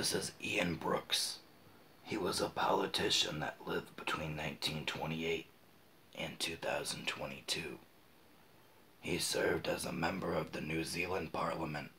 This is Ian Brooks. He was a politician that lived between 1928 and 2022. He served as a member of the New Zealand Parliament